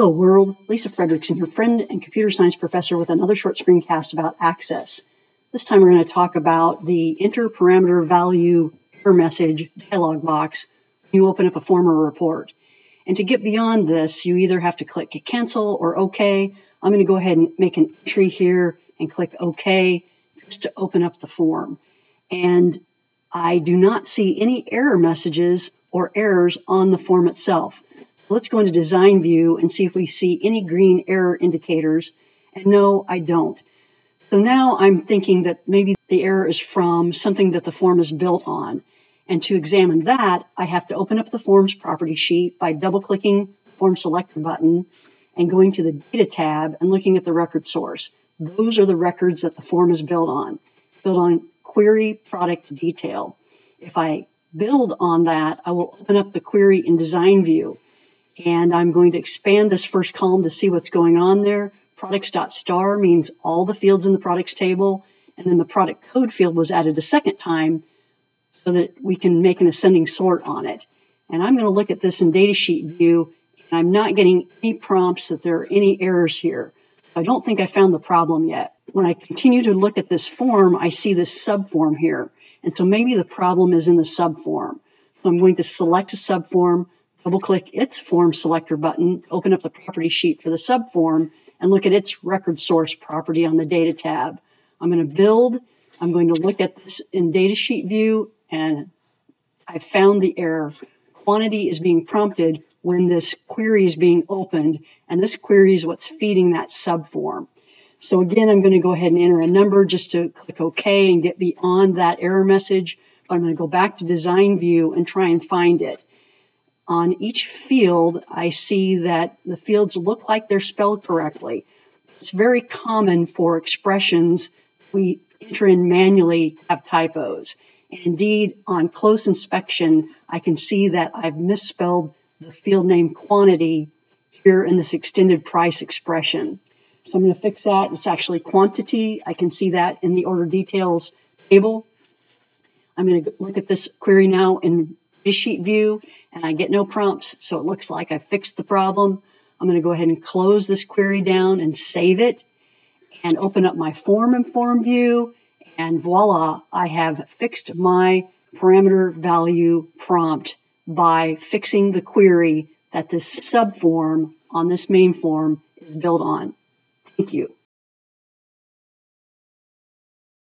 Hello world, Lisa Friedrichsen, your friend and computer science professor with another short screencast about access. This time we're going to talk about the enter parameter value error message dialog box when you open up a form or report. And to get beyond this, you either have to click cancel or OK. I'm going to go ahead and make an entry here and click OK just to open up the form. And I do not see any error messages or errors on the form itself. Let's go into design view and see if we see any green error indicators. And no, I don't. So now I'm thinking that maybe the error is from something that the form is built on. And to examine that, I have to open up the forms property sheet by double clicking the form selector button and going to the data tab and looking at the record source. Those are the records that the form is built on, built on query product detail. If I build on that, I will open up the query in design view and I'm going to expand this first column to see what's going on there. Products.star means all the fields in the products table. And then the product code field was added a second time so that we can make an ascending sort on it. And I'm going to look at this in datasheet view. And I'm not getting any prompts that there are any errors here. I don't think I found the problem yet. When I continue to look at this form, I see this subform here. And so maybe the problem is in the subform. So I'm going to select a subform, double click its form selector button, open up the property sheet for the subform, and look at its record source property on the data tab. I'm going to build. I'm going to look at this in datasheet view, and I found the error. Quantity is being prompted when this query is being opened, and this query is what's feeding that subform. So again, I'm going to go ahead and enter a number just to click OK and get beyond that error message. But I'm going to go back to design view and try and find it on each field, I see that the fields look like they're spelled correctly. It's very common for expressions we enter in manually have typos. And indeed, on close inspection, I can see that I've misspelled the field name quantity here in this extended price expression. So I'm going to fix that. It's actually quantity. I can see that in the order details table. I'm going to look at this query now in datasheet view and I get no prompts. So it looks like I fixed the problem. I'm going to go ahead and close this query down and save it and open up my form and form view. And voila, I have fixed my parameter value prompt by fixing the query that this subform on this main form is built on. Thank you.